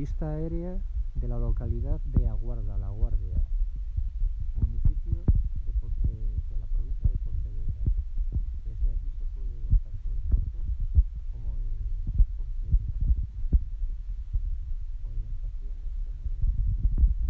Vista aérea de la localidad de Aguarda, la